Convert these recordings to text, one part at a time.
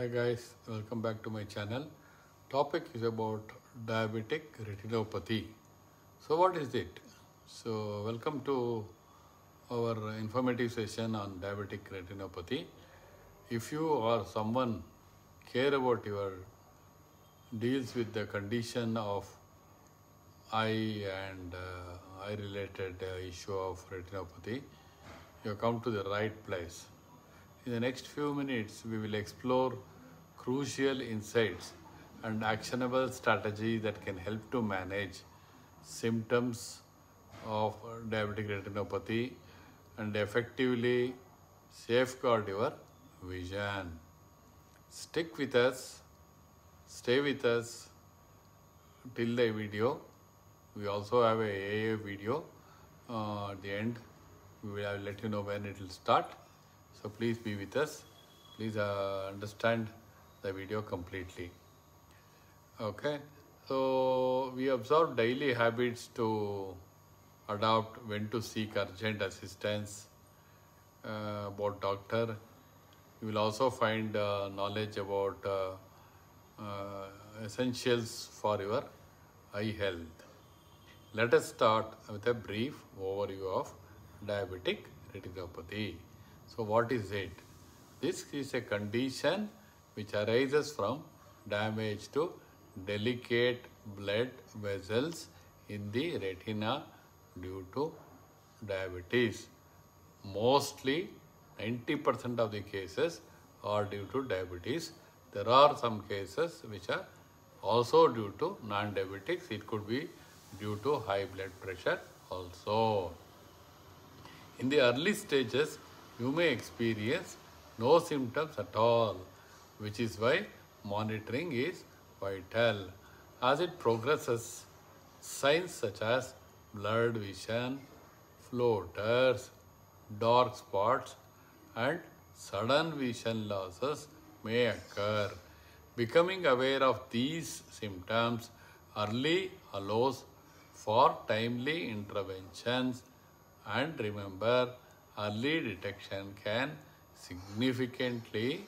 Hi guys, welcome back to my channel. Topic is about diabetic retinopathy. So what is it? So welcome to our informative session on diabetic retinopathy. If you or someone care about your deals with the condition of eye and uh, eye related uh, issue of retinopathy, you have come to the right place. In the next few minutes, we will explore crucial insights and actionable strategies that can help to manage symptoms of diabetic retinopathy and effectively safeguard your vision. Stick with us, stay with us till the video. We also have a AA video uh, at the end. We will will let you know when it will start. So please be with us. Please uh, understand the video completely. Okay. So we observe daily habits to adopt when to seek urgent assistance uh, about doctor. You will also find uh, knowledge about uh, uh, essentials for your eye health. Let us start with a brief overview of diabetic retinopathy. So, what is it? This is a condition which arises from damage to delicate blood vessels in the retina due to diabetes. Mostly 90% of the cases are due to diabetes. There are some cases which are also due to non-diabetics. It could be due to high blood pressure also. In the early stages, you may experience no symptoms at all, which is why monitoring is vital. As it progresses, signs such as blurred vision, floaters, dark spots, and sudden vision losses may occur. Becoming aware of these symptoms early allows for timely interventions and remember early detection can significantly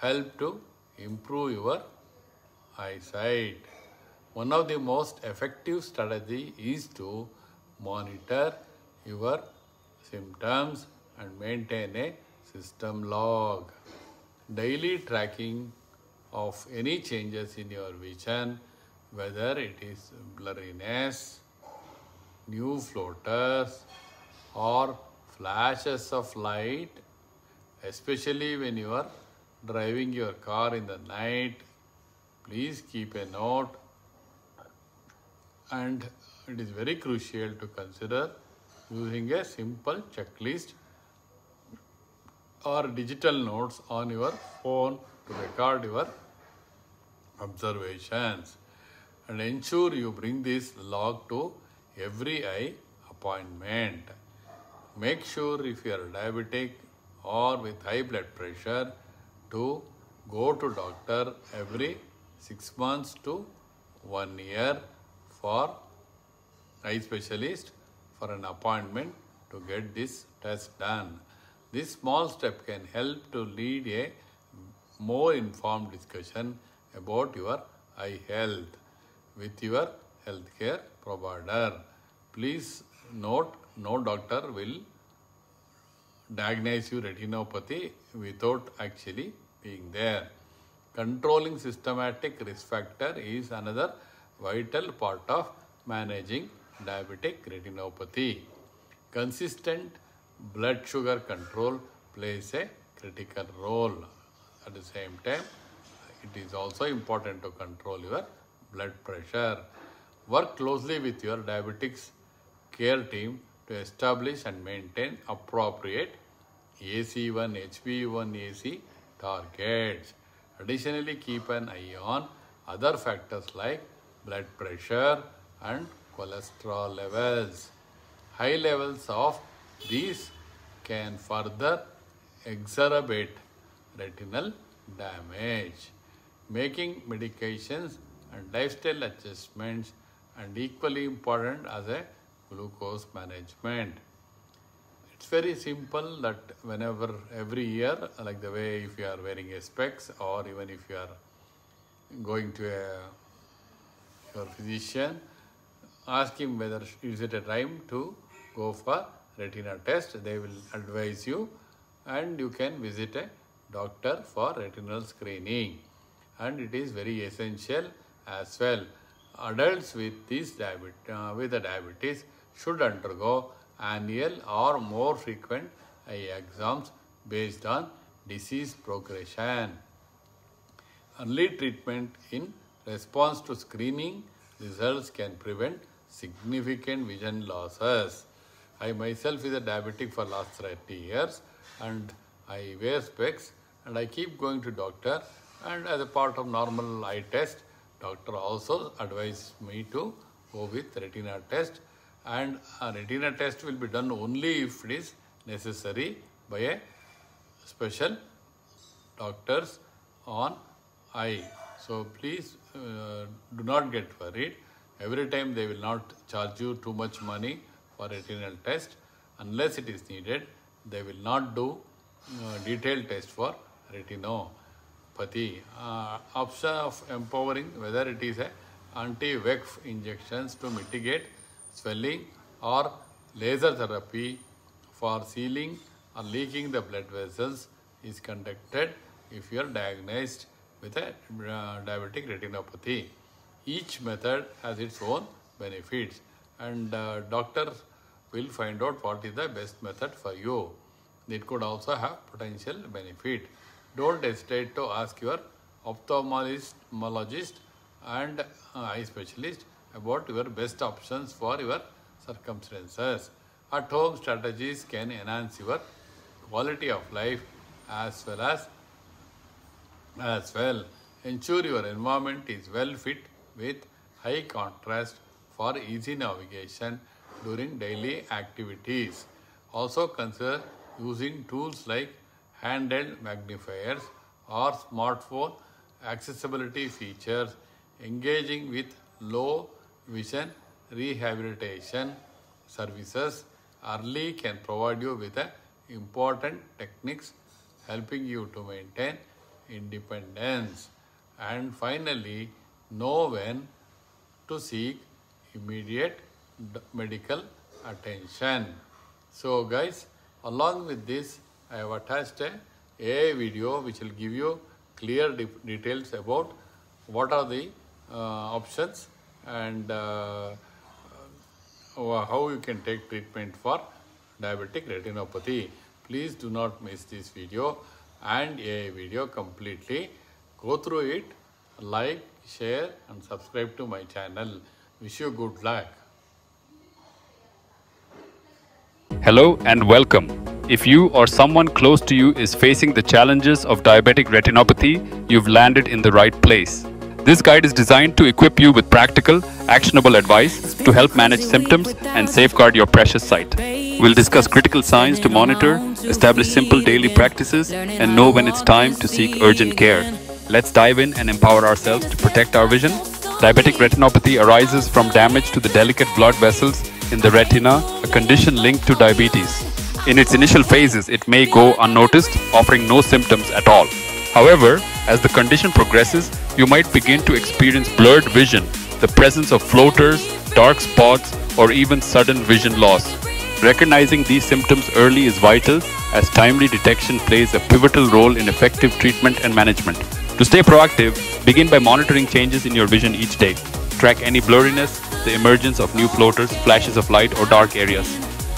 help to improve your eyesight. One of the most effective strategy is to monitor your symptoms and maintain a system log. Daily tracking of any changes in your vision, whether it is blurriness, new floaters, or flashes of light, especially when you are driving your car in the night. Please keep a note and it is very crucial to consider using a simple checklist or digital notes on your phone to record your observations and ensure you bring this log to every eye appointment. Make sure if you are diabetic or with high blood pressure to go to doctor every 6 months to 1 year for eye specialist for an appointment to get this test done. This small step can help to lead a more informed discussion about your eye health with your healthcare provider. Please note no doctor will diagnose you retinopathy without actually being there. Controlling systematic risk factor is another vital part of managing diabetic retinopathy. Consistent blood sugar control plays a critical role. At the same time, it is also important to control your blood pressure. Work closely with your diabetics care team to establish and maintain appropriate AC1, HbA1c targets. Additionally, keep an eye on other factors like blood pressure and cholesterol levels. High levels of these can further exacerbate retinal damage, making medications and lifestyle adjustments and equally important as a glucose management. It's very simple that whenever every year, like the way if you are wearing a specs or even if you are going to a your physician, ask him whether is it a time to go for retina test. They will advise you and you can visit a doctor for retinal screening. And it is very essential as well. Adults with this diabetes, uh, with the diabetes should undergo annual or more frequent eye exams based on disease progression. Early treatment in response to screening results can prevent significant vision losses. I myself is a diabetic for last 30 years and I wear specs and I keep going to doctor and as a part of normal eye test, doctor also advised me to go with retina test and a retina test will be done only if it is necessary by a special doctors on eye. So please uh, do not get worried. Every time they will not charge you too much money for retinal test unless it is needed. They will not do uh, detailed test for retinopathy. Uh, option of empowering whether it is a anti-VEGF injections to mitigate swelling or laser therapy for sealing or leaking the blood vessels is conducted if you are diagnosed with a uh, diabetic retinopathy. Each method has its own benefits and uh, will find out what is the best method for you. It could also have potential benefit. Don't hesitate to ask your ophthalmologist and uh, eye specialist about your best options for your circumstances. At home strategies can enhance your quality of life as well as as well. Ensure your environment is well fit with high contrast for easy navigation during daily activities. Also consider using tools like handheld magnifiers or smartphone accessibility features engaging with low vision rehabilitation services early can provide you with important techniques helping you to maintain independence. And finally know when to seek immediate medical attention. So guys along with this i have attached a AI video which will give you clear de details about what are the uh, options and uh, uh, how you can take treatment for diabetic retinopathy. Please do not miss this video and a video completely. Go through it, like, share and subscribe to my channel. Wish you good luck. Hello and welcome. If you or someone close to you is facing the challenges of diabetic retinopathy, you've landed in the right place. This guide is designed to equip you with practical, actionable advice to help manage symptoms and safeguard your precious sight. We'll discuss critical signs to monitor, establish simple daily practices, and know when it's time to seek urgent care. Let's dive in and empower ourselves to protect our vision. Diabetic retinopathy arises from damage to the delicate blood vessels in the retina, a condition linked to diabetes. In its initial phases, it may go unnoticed, offering no symptoms at all. However, as the condition progresses, you might begin to experience blurred vision, the presence of floaters, dark spots, or even sudden vision loss. Recognizing these symptoms early is vital as timely detection plays a pivotal role in effective treatment and management. To stay proactive, begin by monitoring changes in your vision each day. Track any blurriness, the emergence of new floaters, flashes of light, or dark areas.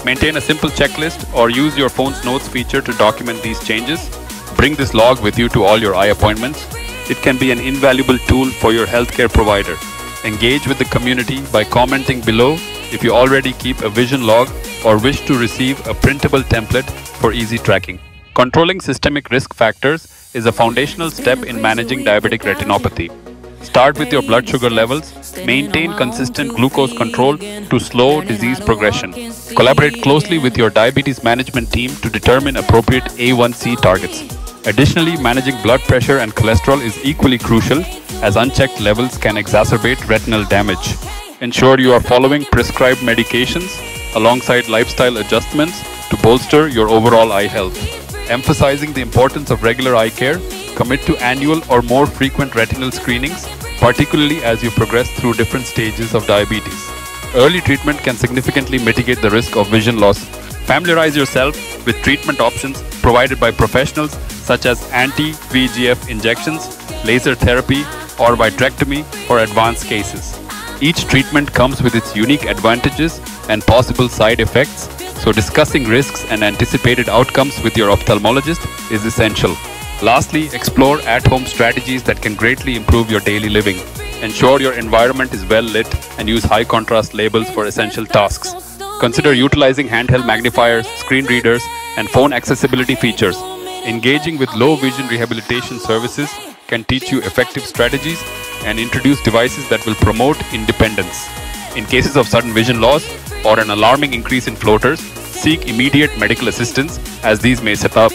Maintain a simple checklist or use your phone's notes feature to document these changes. Bring this log with you to all your eye appointments. It can be an invaluable tool for your healthcare provider. Engage with the community by commenting below if you already keep a vision log or wish to receive a printable template for easy tracking. Controlling systemic risk factors is a foundational step in managing diabetic retinopathy. Start with your blood sugar levels, maintain consistent glucose control to slow disease progression. Collaborate closely with your diabetes management team to determine appropriate A1C targets. Additionally, managing blood pressure and cholesterol is equally crucial as unchecked levels can exacerbate retinal damage. Ensure you are following prescribed medications alongside lifestyle adjustments to bolster your overall eye health. Emphasizing the importance of regular eye care, commit to annual or more frequent retinal screenings, particularly as you progress through different stages of diabetes. Early treatment can significantly mitigate the risk of vision loss. Familiarize yourself with treatment options provided by professionals such as anti VEGF injections, laser therapy, or vitrectomy for advanced cases. Each treatment comes with its unique advantages and possible side effects, so discussing risks and anticipated outcomes with your ophthalmologist is essential. Lastly, explore at home strategies that can greatly improve your daily living. Ensure your environment is well lit and use high contrast labels for essential tasks. Consider utilizing handheld magnifiers, screen readers, and phone accessibility features. Engaging with low vision rehabilitation services can teach you effective strategies and introduce devices that will promote independence. In cases of sudden vision loss or an alarming increase in floaters, seek immediate medical assistance as these may set up